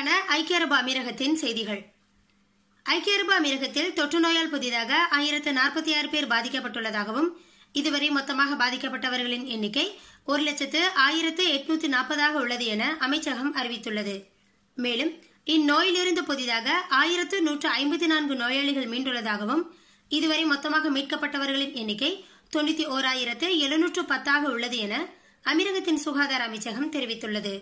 வெளியான ஐக்கிய அரபு அமீரகத்தின் செய்திகள். ஐக்கிய அரபு அமீரகத்தில் தொற்று நோயால் புதிதாக ஆயிரத்து நாற்பத்தி ஆறு பேர் பாதிக்கப்பட்டுள்ளதாகவும் இதுவரை மொத்தமாக பாதிக்கப்பட்டவர்களின் எண்ணிக்கை ஒரு லட்சத்து ஆயிரத்து எட்நூத்தி நாற்பதாக உள்ளது என அமைச்சகம் அறிவித்துள்ளது. மேலும் இந்நோயிலிருந்து புதிதாக ஆயிரத்து நூற்று ஐம்பத்தி நான்கு நோயாளிகள் மீண்டுள்ளதாகவும் இதுவரை மொத்தமாக மீட்கப்பட்டவர்களின் எண்ணிக்கை தொண்ணூத்தி ஓராயிரத்து எழுநூற்று பத்தாக உள்ளது என அமீரகத்தின் சுகாதார அமைச்சகம் தெரிவித்துள்ளது.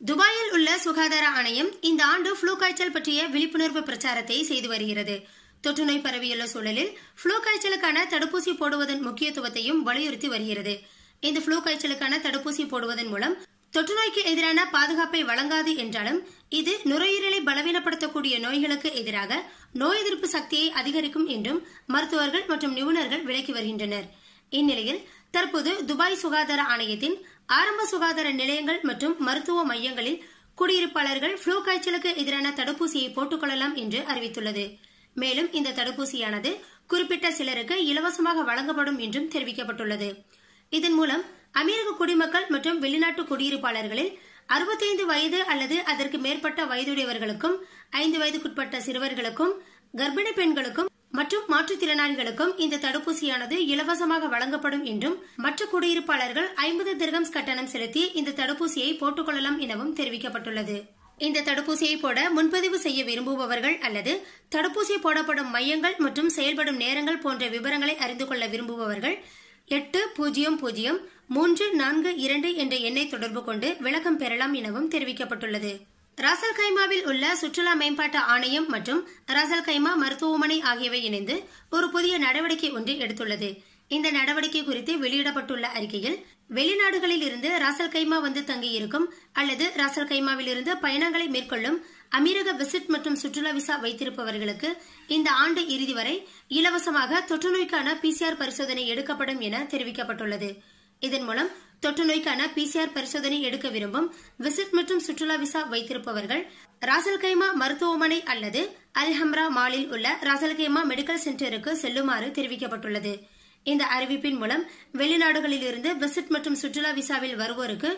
துபாயில் உள்ள சுகாதார ஆணையம் இந்த ஆண்டு ஃப்ளூ காய்ச்சல் பற்றிய விழிப்புணர்வு பிரச்சாரத்தை செய்து வருகிறது. தொற்றுநோய் பரவியுள்ள சூழலில் ஃப்ளூ காய்ச்சலுக்கான தடுப்பூசி போடுவதன் முக்கியத்துவத்தையும் வலியுறுத்தி வருகிறது. இந்த ஃப்ளூ காய்ச்சலுக்கான தடுப்பூசி போடுவதன் மூலம் தொற்றுநோய்க்கு எதிரான பாதுகாப்பை வழங்காது என்றாலும் இது நுரையீரலை பலவீனப்படுத்தக்கூடிய நோய்களுக்கு எதிராக நோய் எதிர்ப்பு சக்தியை அதிகரிக்கும் என்றும் மருத்துவர்கள் மற்றும் நிபுணர்கள் விளக்கி வருகின்றனர். இந்நிலையில் தற்போது துபாய் சுகாதார ஆணையத்தின் ஆரம்ப சுகாதார நிலையங்கள் மற்றும் மருத்துவ மையங்களில் குடியிருப்பாளர்கள் ஃப்ளூ காய்ச்சலுக்கு எதிரான தடுப்பூசியை போட்டுக்கொள்ளலாம் என்று அறிவித்துள்ளது. மேலும் இந்த தடுப்பூசியானது குறிப்பிட்ட சிலருக்கு இலவசமாக வழங்கப்படும் என்றும் தெரிவிக்கப்பட்டுள்ளது. இதன் மூலம் அமீரக குடிமக்கள் மற்றும் வெளிநாட்டு குடியிருப்பாளர்களில் அறுபத்தைந்து வயது அல்லது அதற்கு மேற்பட்ட வயதுடையவர்களுக்கும் ஐந்து வயதுக்குட்பட்ட சிறுவர்களுக்கும் கர்ப்பிணி பெண்களுக்கும் மற்றும் மாற்றுத்திறனாளிகளுக்கும் இந்த தடுப்பூசியானது இலவசமாக வழங்கப்படும் என்றும் மற்ற குடியிருப்பாளர்கள் ஐம்பது திர்கம்ஸ் கட்டணம் செலுத்தி இந்த தடுப்பூசியை போட்டுக்கொள்ளலாம் எனவும் தெரிவிக்கப்பட்டுள்ளது. இந்த தடுப்பூசியை போட முன்பதிவு செய்ய விரும்புபவர்கள் அல்லது தடுப்பூசி போடப்படும் மையங்கள் மற்றும் செயல்படும் நேரங்கள் போன்ற விவரங்களை அறிந்து கொள்ள விரும்புபவர்கள் எட்டு பூஜ்ஜியம் பூஜ்ஜியம் மூன்று நான்கு இரண்டு என்ற எண்ணை தொடர்பு கொண்டு விளக்கம் பெறலாம் எனவும் தெரிவிக்கப்பட்டுள்ளது. ராசல் கைமாவில் உள்ள சுற்றுலா மேம்பாட்டு ஆணையம் மற்றும் ராசல் கைமா மருத்துவமனை ஆகியவை இணைந்து ஒரு புதிய நடவடிக்கை ஒன்று எடுத்துள்ளது. இந்த நடவடிக்கை குறித்து வெளியிடப்பட்டுள்ள அறிக்கையில் வெளிநாடுகளில் இருந்து ராசல் கைமா வந்து தங்கியிருக்கும் அல்லது ராசல் கைமாவில் இருந்து பயணங்களை மேற்கொள்ளும் அமீரக விசிட் மற்றும் சுற்றுலா விசா வைத்திருப்பவர்களுக்கு இந்த ஆண்டு இறுதி வரை இலவசமாக தொற்றுநோய்க்கான பிசிஆர் பரிசோதனை எடுக்கப்படும் என தெரிவிக்கப்பட்டுள்ளது. இதன் மூலம் தொற்றுநோய்க்கான பிசிஆர் பரிசோதனை எடுக்க விரும்பும் விசிட் மற்றும் சுற்றுலா விசா வைத்திருப்பவர்கள் ராசல்கைமா மருத்துவமனை அல்லது அல்ஹம்ரா மாலில் உள்ள ராசல்கைமா மெடிக்கல் சென்டருக்கு செல்லுமாறு தெரிவிக்கப்பட்டுள்ளது. இந்த அறிவிப்பின் மூலம் வெளிநாடுகளில் இருந்து விசிட் மற்றும் சுற்றுலா விசாவில் வருவோருக்கு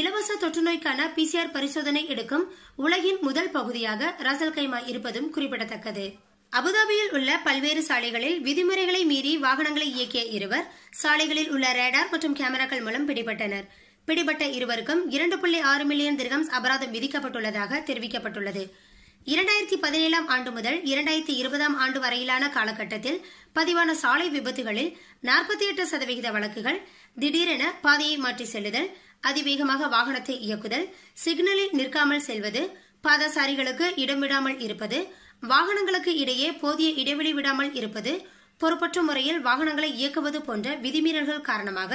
இலவச தொற்றுநோய்க்கான பிசிஆர் பரிசோதனை எடுக்கும் உலகின் முதல் பகுதியாக ராசல்கைமா இருப்பதும் குறிப்பிடத்தக்கது. அபுதாபியில் உள்ள பல்வேறு சாலைகளில் விதிமுறைகளை மீறி வாகனங்களை இயக்கிய இருவர் சாலைகளில் உள்ள ரேடார் மற்றும் கேமராக்கள் மூலம் பிடிபட்டனர். பிடிபட்ட இருவருக்கும் இரண்டு புள்ளி ஆறு மில்லியன் திர்கம்ஸ் அபராதம் விதிக்கப்பட்டுள்ளதாக தெரிவிக்கப்பட்டுள்ளது. இரண்டாயிரத்தி பதினேழாம் ஆண்டு முதல் இரண்டாயிரத்தி இருபதாம் ஆண்டு வரையிலான காலகட்டத்தில் பதிவான சாலை விபத்துகளில் நாற்பத்தி எட்டு சதவிகித வழக்குகள் திடீரென பாதையை மாற்றி செல்லுதல் அதிவேகமாக வாகனத்தை இயக்குதல் சிக்னலில் நிற்காமல் செல்வது பாதசாரிகளுக்கு இடமிடாமல் இருப்பது வாகனங்களுக்கு இடையே போதிய இடைவெளி விடாமல் இருப்பது பொறுப்பற்ற முறையில் வாகனங்களை இயக்குவது போன்ற விதிமீறல்கள் காரணமாக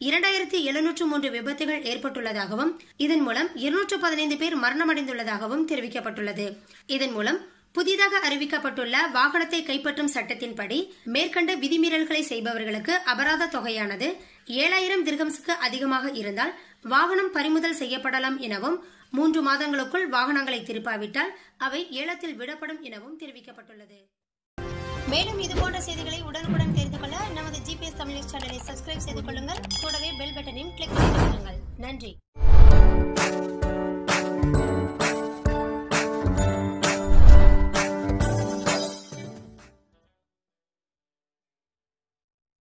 இரண்டாயிரத்தி எழுநூற்று மூன்று விபத்துகள் ஏற்பட்டுள்ளதாகவும் இதன் மூலம் இருநூற்று பதினைந்து பேர் மரணமடைந்துள்ளதாகவும் தெரிவிக்கப்பட்டுள்ளது. இதன் மூலம் புதிதாக அறிவிக்கப்பட்டுள்ள வாகனத்தை கைப்பற்றும் சட்டத்தின்படி மேற்கண்ட விதிமீறல்களை செய்பவர்களுக்கு அபராத தொகையானது ஏழாயிரம் திர்கம்ஸுக்கு அதிகமாக இருந்தால் வாகனம் பறிமுதல் செய்யப்படலாம் எனவும் மூன்று மாதங்களுக்குள் வாகனங்களை திருப்பாவிட்டால் அவை ஏலத்தில் விடப்படும் எனவும் தெரிவிக்கப்பட்டுள்ளது. மேலும் இதுபோன்ற செய்திகளை உடனுக்குடன் தெரிந்து கொள்ள நமது ஜிபிஎஸ் தமிழ் நியூஸ் சேனலை சப்ஸ்கிரைப் செய்து கொள்ளுங்கள். கூடவே பெல் பட்டனையும் கிளிக் செய்து கொள்ளுங்கள் நன்றி.